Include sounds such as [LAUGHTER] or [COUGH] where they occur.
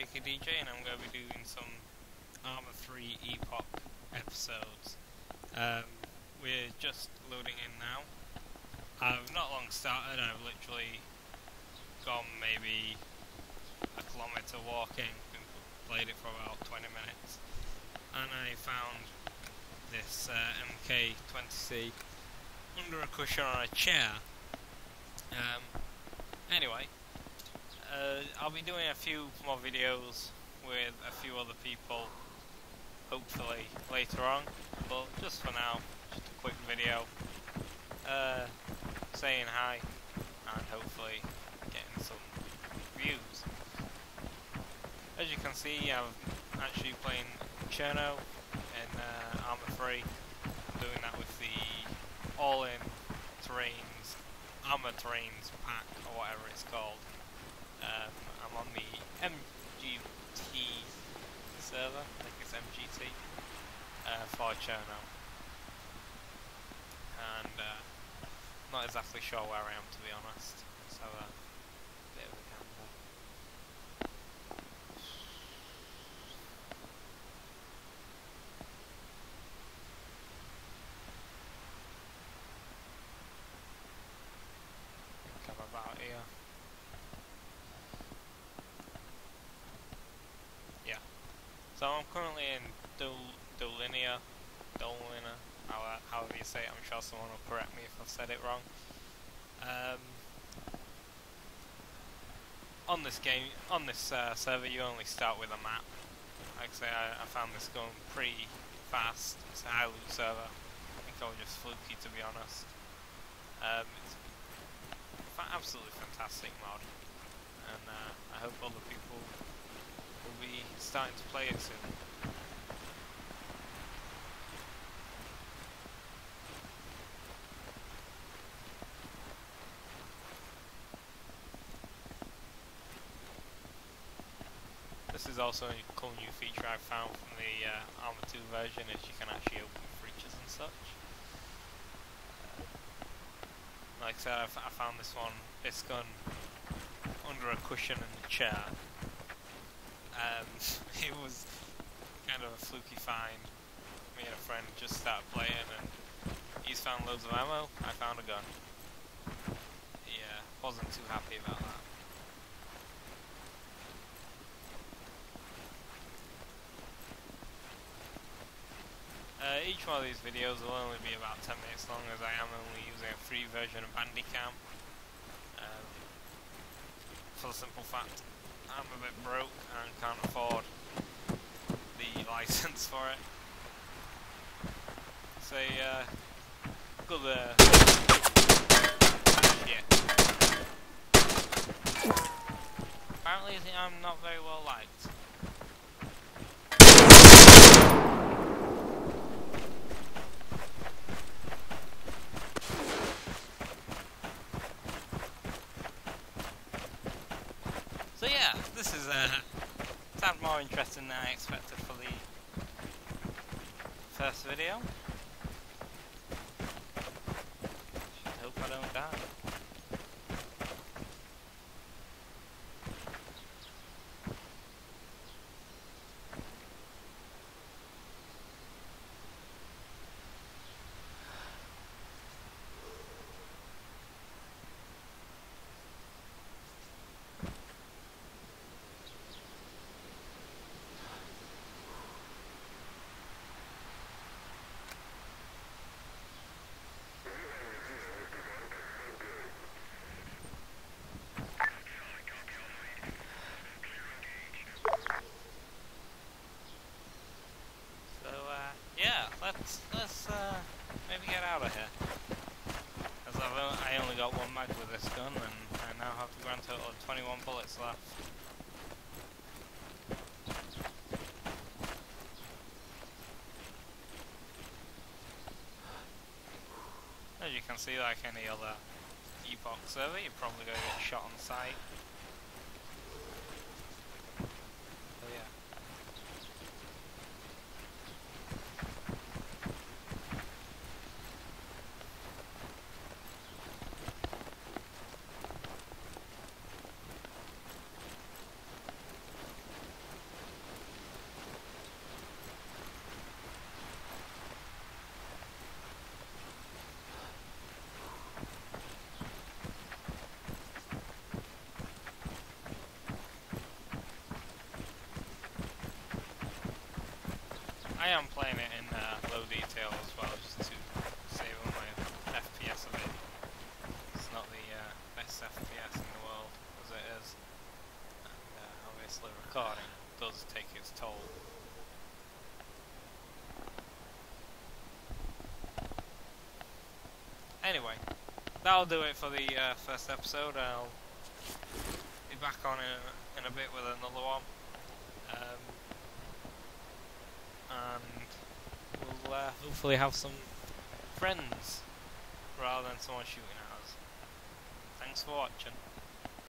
JKDJ and I'm going to be doing some Arma 3 Epoch episodes. Um, we're just loading in now. I've not long started, I've literally gone maybe a kilometre walking, played it for about 20 minutes, and I found this uh, MK20C under a cushion on a chair. Um, anyway, uh, I'll be doing a few more videos with a few other people, hopefully later on, but just for now, just a quick video, uh, saying hi, and hopefully getting some views. As you can see, I'm actually playing Cherno in uh, Arma 3, I'm doing that with the all-in terrains, Arma terrains pack, or whatever it's called. Um, I'm on the MGT server, I think it's MGT, uh, for. And uh, not exactly sure where I am to be honest, so uh, bit of a gamble. think I'm about here. Yeah. So I'm currently in Dol Dolinia, Dolina, how- however you say it. I'm sure someone will correct me if I've said it wrong. Um, on this game, on this uh, server, you only start with a map. Like I say, I, I found this going pretty fast. It's a high loot server. I think I was just fluky to be honest. Um, it's fa- absolutely fantastic mod, and uh, I hope other people will be starting to play it soon. This is also a cool new feature I found from the uh, Arma 2 version, is you can actually open breaches and such. Like I said, I found this one, this gun, under a cushion in the chair. Um, [LAUGHS] it was kind of a fluky find. Me and a friend just started playing and he's found loads of ammo, I found a gun. Yeah, wasn't too happy about that. Uh, each one of these videos will only be about 10 minutes long as I am only using a free version of Bandicam. Um, for the simple fact I'm a bit broke and can't afford the [LAUGHS] license for it. So uh, good shit. Apparently I'm not very well liked. So yeah, this is uh, sound more interesting than I expected for the first video. Just hope I don't die. So uh, yeah, let's let's uh, maybe get out of here. O- I only got one mag with this gun, and I now have a grand total of 21 bullets left. As you can see, like any other Epoch server, you're probably going to get shot on sight. So yeah. I am playing it in uh, low detail as well, just to save on my FPS a bit. It's not the uh, best FPS in the world as it is, and uh, obviously recording does take its toll. Anyway, that'll do it for the uh, first episode. I'll be back on in, in a bit with another one. Um, and we'll uh, hopefully have some friends rather than someone shooting at us. Thanks for watching.